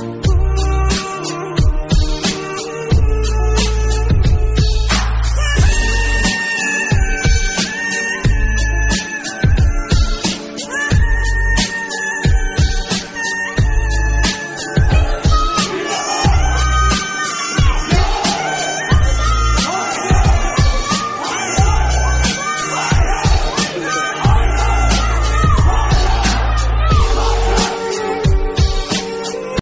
Gracias.